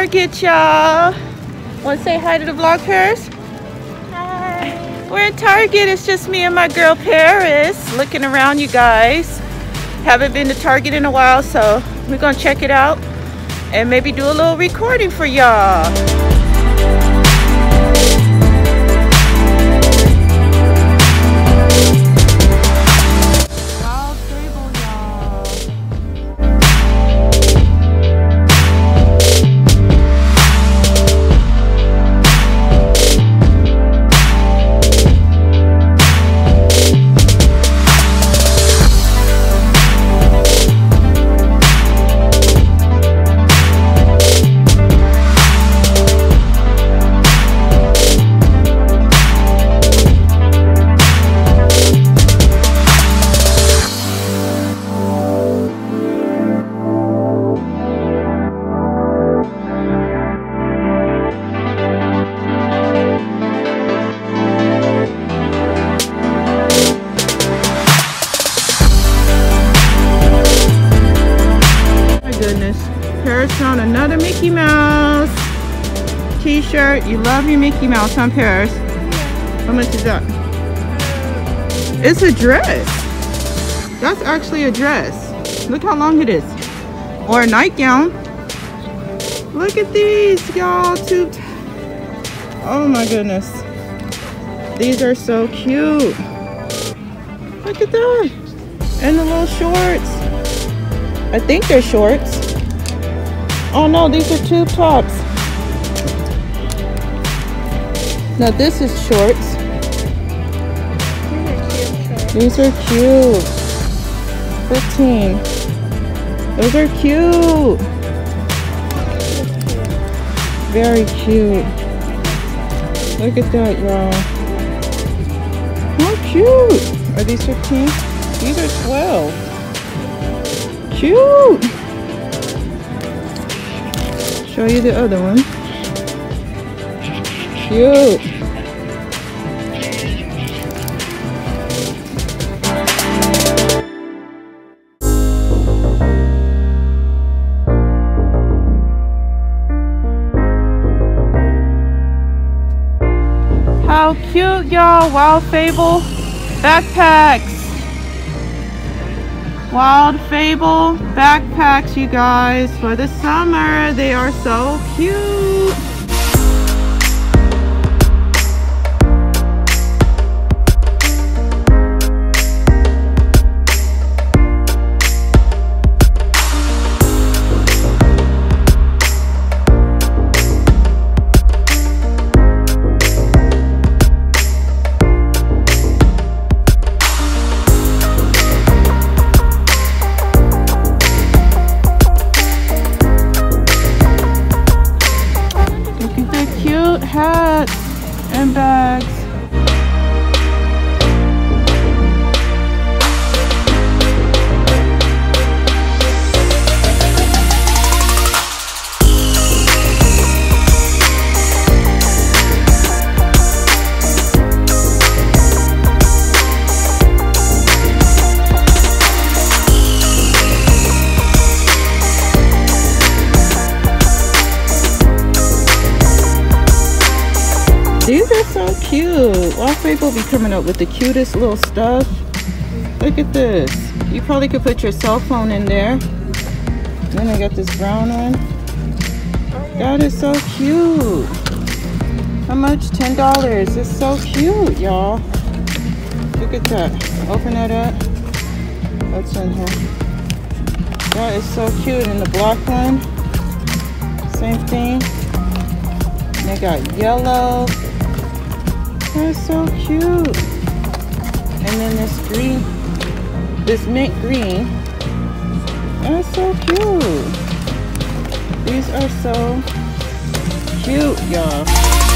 Target, y'all. Want to say hi to the vlog, Paris? Hi. We're in Target. It's just me and my girl, Paris. Looking around, you guys. Haven't been to Target in a while, so we're going to check it out and maybe do a little recording for y'all. Goodness. Paris found another Mickey Mouse t-shirt. You love your Mickey Mouse, huh, Paris? How much is that? It's a dress. That's actually a dress. Look how long it is. Or a nightgown. Look at these, y'all. Two. Oh my goodness. These are so cute. Look at that. And the little shorts. I think they're shorts. Oh no, these are tube tops. Now this is shorts. These are cute. 15. Those are cute. Very cute. Look at that, y'all. How cute. Are these 15? These are 12 cute. Show you the other one. Cute. How cute, y'all. Wild Fable backpacks. Wild Fable backpacks, you guys, for the summer. They are so cute. Cute. Wild Fable be coming up with the cutest little stuff. Look at this. You probably could put your cell phone in there. Then I got this brown one. That is so cute. How much? $10. It's so cute, y'all. Look at that. Open that up. What's in here? That is so cute. And the black one, same thing. They got yellow. That's so cute. And then this green, this mint green. That's so cute. These are so cute, y'all.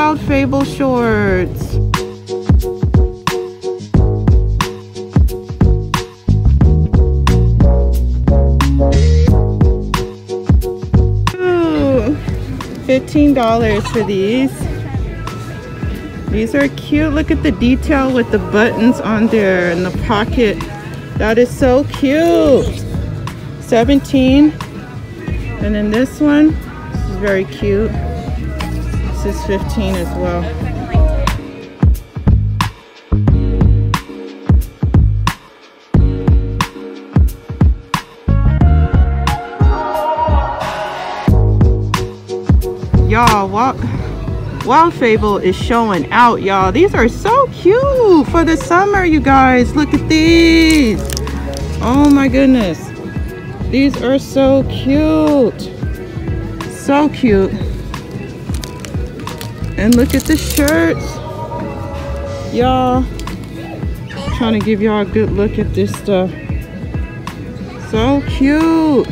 Wild Fable shorts. Ooh, $15 for these. These are cute. Look at the detail with the buttons on there and the pocket. That is so cute. 17. And then this one, this is very cute. This is 15 as well. Y'all, what? Wild Fable is showing out, y'all. These are so cute for the summer, you guys. Look at these. Oh my goodness. These are so cute. So cute. And look at the shirts. Y'all. Trying to give y'all a good look at this stuff. So cute.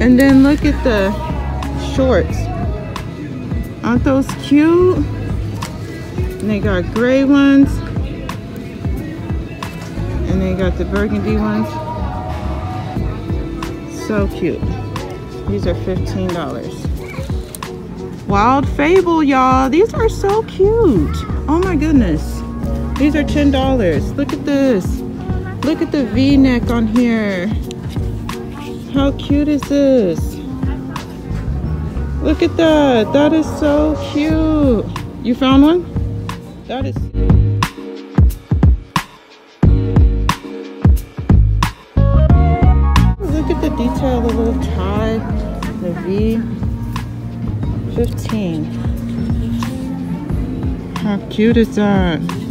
And then look at the shorts. Aren't those cute? And they got gray ones. And they got the burgundy ones. So cute. These are $15. Wild Fable, y'all. These are so cute. Oh my goodness. These are $10. Look at this. Look at the V-neck on here. How cute is this? Look at that. That is so cute. You found one? That is... Look at the detail, the little tie, the V. 15. How cute is that?